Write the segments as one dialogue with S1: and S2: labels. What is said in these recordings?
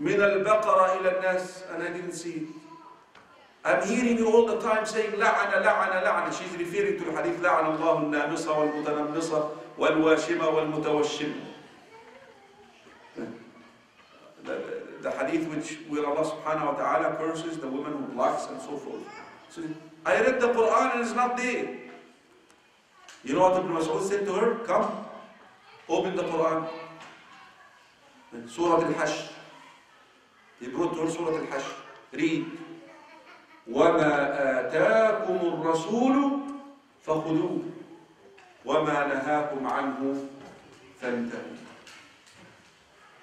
S1: من البقرة إلى الناس and I didn't see it. I'm hearing you all the time saying لعن لعن لعن she's referring to the hadith لعن الله النامصة والمتنمصة والواشمة والمتوشمة the, the hadith which where Allah subhanahu wa ta'ala curses the woman who blacks and so forth. So I read the Quran and it's not there. You know what Ibn Mas'ud said to her? Come, open the Quran. Surah Al-Hashr. To her Surah Al-Hashr. Read. وَمَا آتَاكُمُ الرَّسُولُ فَخُذُوهُ وَمَا نَهَاكُمْ عَنْهُ فَانْتَهُوا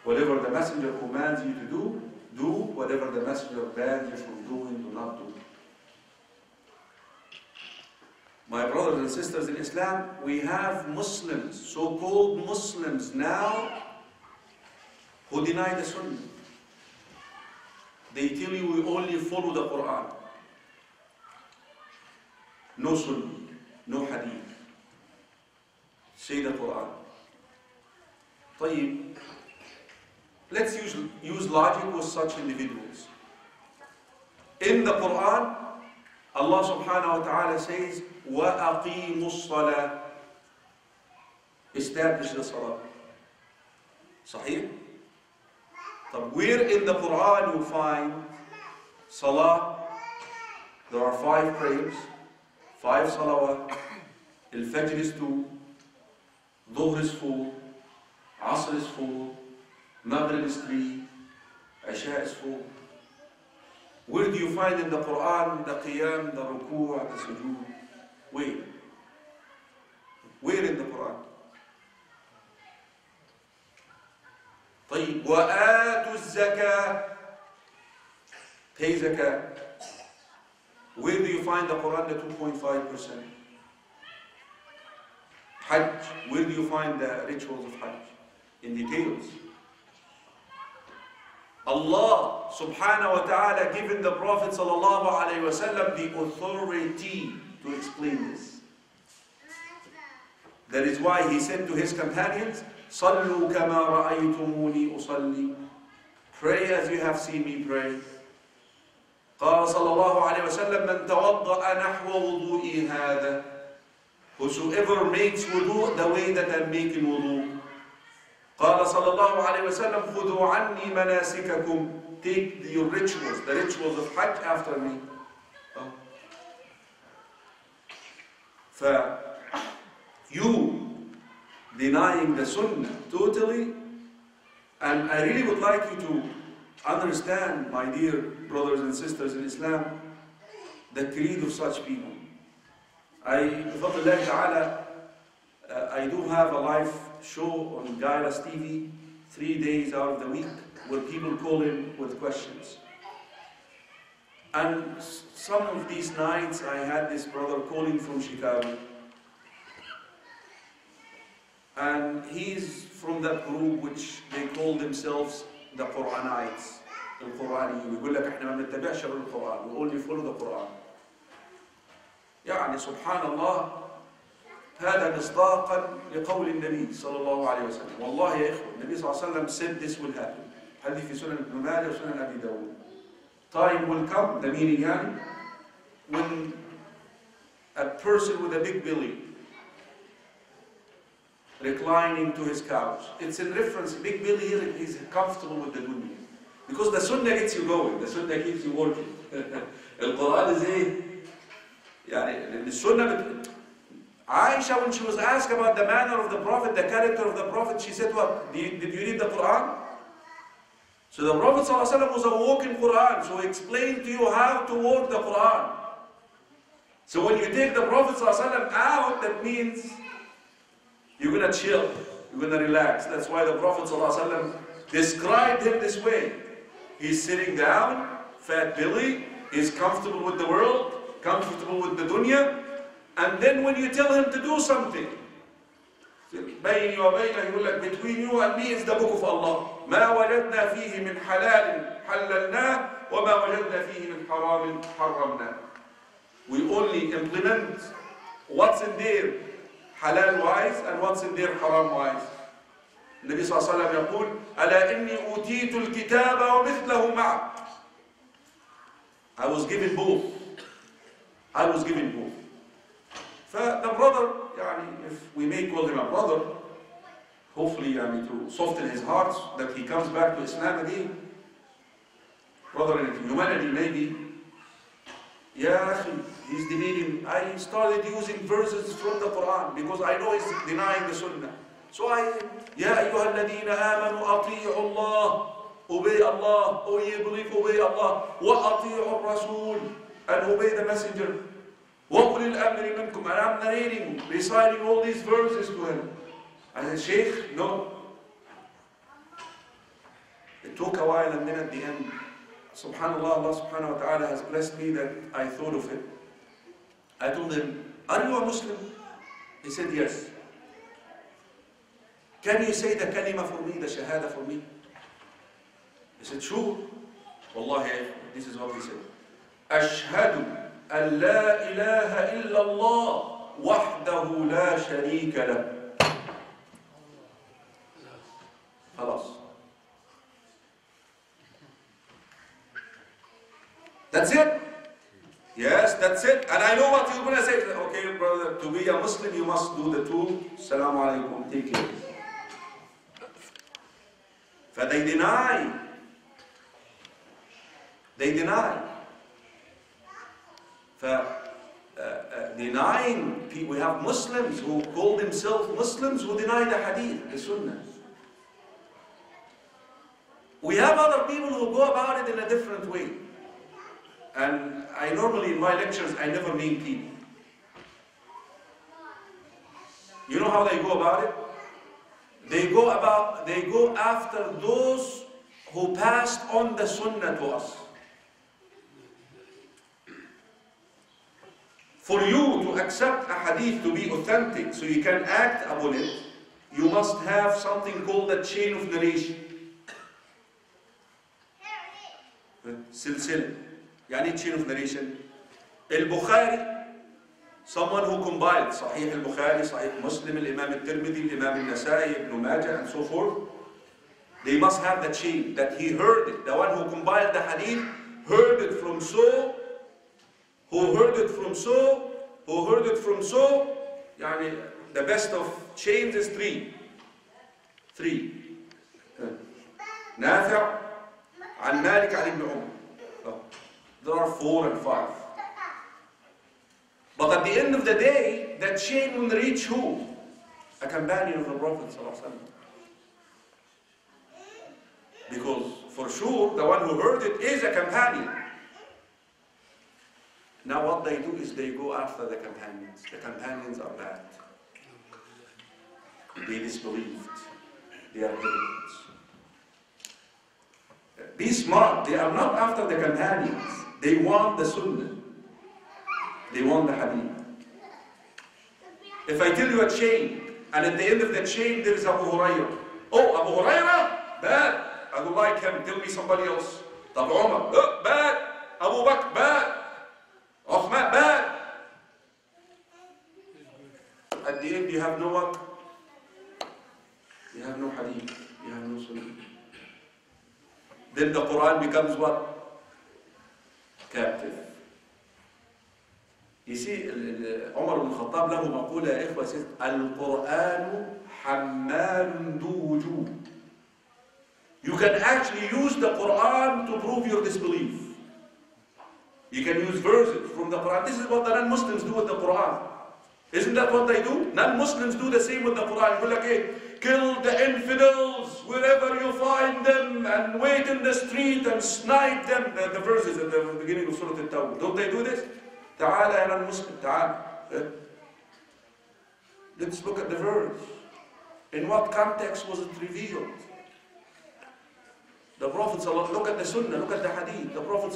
S1: Whatever the messenger commands you to do, do. Whatever the messenger bans you from doing, do not do. My brothers and sisters in Islam, we have Muslims, so-called Muslims now, who deny the Sunnah. They tell you we only follow the Quran. No Sunnah, no Hadith. Say the Quran. طيب, let's use, use logic with such individuals. In the Quran, Allah subhanahu wa ta'ala says, وَأَقِيمُوا الصَّلَاةِ Establish the salah. صحيح? طب where in the Quran you find salah? There are five prayers, five salawat, al-fajr is two, dhuhr is four, asr is four, maghrib is three, isha is four. Where do you find in the Quran the qiyam, the ruku', the sujood? Where? Where in the Quran? طيب وآتوا الزكاة Pay zakah. Where do you find the Quran, the 2.5%? Hajj. Where do you find the rituals of Hajj? In details. Allah subhanahu wa ta'ala given the Prophet sallallahu alayhi wa sallam the authority to explain this. That is why he said to his companions, صَلُّوا كَمَا رَأَيْتُمُونِي أُصَلِّي Pray as you have seen me pray. قال صلى الله عليه وسلم من توضأ نحو وضوئي هذا Whosoever makes wudu the way that I'm making wudu قال صلى الله عليه وسلم خذوا عني مناسككم Take your rituals, the rituals of Hajj after me. ف you denying the sunnah totally. And I really would like you to understand, my dear brothers and sisters in Islam, the creed of such people. I, بفضل uh, I do have a live show on Guide Us TV three days out of the week where people call in with questions. And some of these nights I had this brother calling from Chicago And he's from that group which they call themselves the Quranites. القرآنيين يقول لك احنا ما بنتبعش غير القرآن we only follow the Quran. يعني سبحان الله هذا مصداقا لقول النبي صلى الله عليه وسلم والله يا إخوة النبي صلى الله عليه وسلم said this will happen هذه في سنن ابن ماجه وسنن أبي داود time will come the meaning يعني when a person with a big belly reclining to his couch it's in reference big belly here is comfortable with the dunya because the sunnah gets you going the sunnah keeps you working القرآن is ايه يعني السنة بت... Aisha, when she was asked about the manner of the Prophet, the character of the Prophet, she said, What? Did you, did you read the Quran? So the Prophet ﷺ was a walking Quran, so he explained to you how to walk the Quran. So when you take the Prophet ﷺ out, that means you're going to chill, you're going to relax. That's why the Prophet ﷺ described him this way. He's sitting down, fat belly, he's comfortable with the world, comfortable with the dunya, and then when you tell him to do something, بيني وبينه يقول لك between you and me is the book of Allah. ما وجدنا فيه من حلال حللناه وما وجدنا فيه من حرام حرمناه. We only implement what's in there halal wise and what's in there haram wise. النبي صلى الله عليه وسلم يقول ألا إني أوتيت الكتاب ومثله معه I was given both I was given both فده brother يعني if we may call him a brother hopefully يعني to soften his heart that he comes back to Islam again brother in humanity maybe يا أخي he's debating I started using verses from the Quran because I know he's denying the Sunnah so I يا أيها الذين آمنوا أطيعوا الله obey Allah oh ye believe obey Allah وأطيعوا الرسول and obey the messenger وأولي الأمر منكم and I'm narrating reciting all these verses to him I said Sheikh no it took a while and then at the end Subhanallah, Allah subhanahu wa ta'ala has blessed me that I thought of it. I told him, Are you a Muslim? He said, Yes. Can you say the kalima for me, the shahada for me? He said, Sure. Wallahi, this is what he said. أشهد أن لا إله إلا الله وحده لا شريك له. خلاص. That's it. Yes, that's it. And I know what you're going to say. Okay, brother, to be a Muslim, you must do the two. Salaam alaikum. Take care. But they deny. They deny. For, uh, uh, denying, we have Muslims who call themselves Muslims who deny the hadith, the sunnah. We have other people who go about it in a different way. And I normally, in my lectures, I never name people. You know how they go about it? They go about, they go after those who passed on the sunnah to us. For you to accept a hadith to be authentic, so you can act upon it, you must have something called a chain of narration. Silsila. يعني chain of narration البخاري someone who compiled صحيح البخاري صحيح مسلم الإمام الترمذي الإمام النسائي ابن ماجه and so forth they must have the chain that he heard it the one who compiled the hadith heard it from so who heard it from so who heard it from so يعني the best of chains is three three نافع عن مالك عن ابن عمر There are four and five. But at the end of the day, that chain will reach who? A companion of the Prophet. Because for sure, the one who heard it is a companion. Now, what they do is they go after the companions. The companions are bad. They disbelieved. They are hypocrites. Be smart. They are not after the companions. They want the Sunnah. They want the Hadith. If I tell you a chain, and at the end of the chain there is Abu Hurairah. Oh, Abu Hurairah? Bad. I don't like him. Tell me somebody else. Abu Umar? Oh, bad. Abu Bakr? Bad. Uthman? Bad. At the end you have no one. You have no Hadith. You have no Sunnah. Then the Quran becomes what? Captive. See, عمر بن الخطاب له مقولة يا إخوة القرآن حمال ذو وجوه. You can actually use the Quran to prove your disbelief. You can use verses from the Quran. This is what the non-Muslims do with the Quran. Isn't that what they do? Non-Muslims do the same with the Quran. Like, kill the infidels wherever you find them and wait in the street and snipe them. The, the verses at the beginning of Surah Al-Tawbah. Don't they do this? Ta'ala ya non-Muslim, ta'ala. Eh? Let's look at the verse. In what context was it revealed? The Prophet, look at the Sunnah, look at the Hadith. The Prophet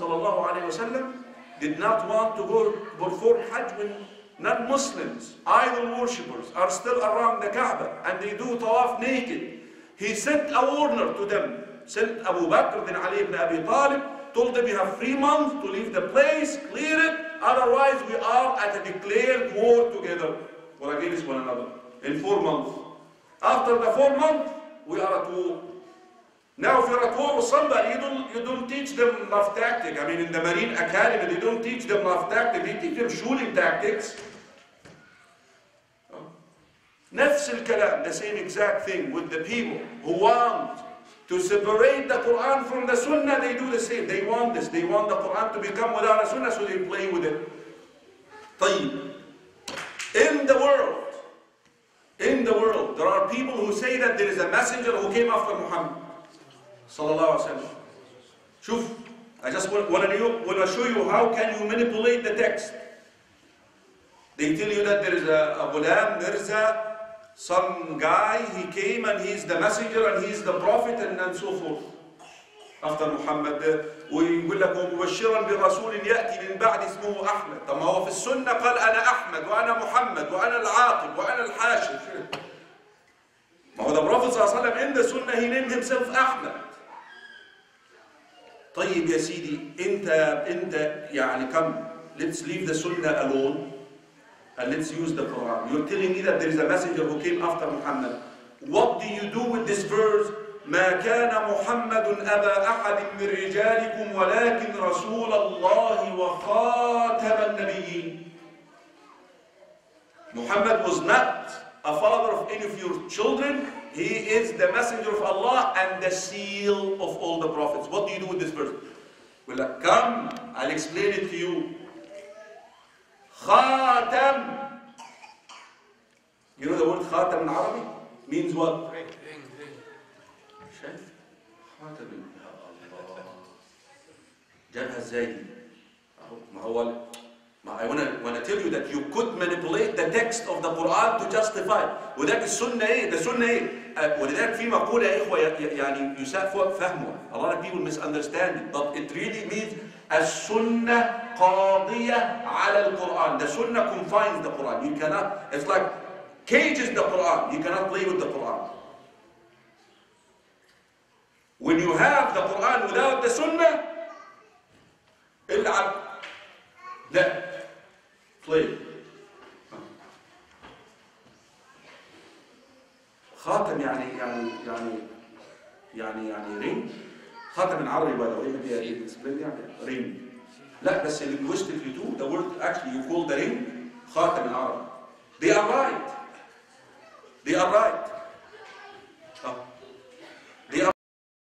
S1: did not want to go perform Hajj when non-Muslims, idol worshippers, are still around the Kaaba and they do tawaf naked. He sent a warner to them, sent Abu Bakr bin Ali ibn Abi Talib, told them you have three months to leave the place, clear it, otherwise we are at a declared war together or against one another in four months. After the four months, we are at war. Now, if you're at war with somebody, you don't, you don't teach them love. I mean, in the Marine Academy, they don't teach them love tactic. They teach them shooting tactics. نفس الكلام, the same exact thing with the people who want to separate the Quran from the Sunnah, they do the same. They want this. They want the Quran to become without a Sunnah, so they play with it. طيب. In the world, in the world, there are people who say that there is a messenger who came after Muhammad. Sallallahu Alaihi Wasallam. Shuf, I just want, want, to, want to show you how can you manipulate the text. They tell you that there is a, a Ghulam Mirza, some guy, he came and he's the messenger and he's the prophet and, and so forth. After Muhammad ويقول لك ومبشرا برسول ياتي من بعد اسمه احمد، طب ما هو في السنة قال أنا احمد وأنا محمد وأنا العاقب وأنا الحاشر. ما هو the Prophet صلى الله عليه وسلم in the sunnah he named himself Ahmed. طيب يا سيدي انت انت يعني كم let's leave the sunnah alone and let's use the Quran. You're telling me that there is a messenger who came after Muhammad. What do you do with this verse? ما كان محمد أبا أحد من رجالكم ولكن رسول الله وخاتم النبيين. Muhammad was not a father of any of your children. He is the messenger of Allah and the seal of all the prophets. What do you do with this verse? Well, come, I'll explain it to you. Khatam. You know the word khatam in Arabic? Means what? شايف؟ خاتم الله جابها إزاي دي؟ ما هو I wanna wanna tell you that you could manipulate the text of the Quran to justify وذاك السنة إيه؟ ده سنة إيه؟ أه، ولذلك في مقولة يا إخوة يعني يساء فهمها a lot of people misunderstand it but it really means السنة قاضية على القرآن the sunnah confines the Quran you cannot it's like cages the Quran you cannot play with the Quran when you have the Quran without the Sunnah, العب لا play خاتم يعني يعني يعني يعني يعني رينج هذا من عربي باي ذا يعني رينج لا بس اللينجويستيك يو ذا وورد اكشلي يو كول ذا رينج خاتم العرب. They are right. They are right.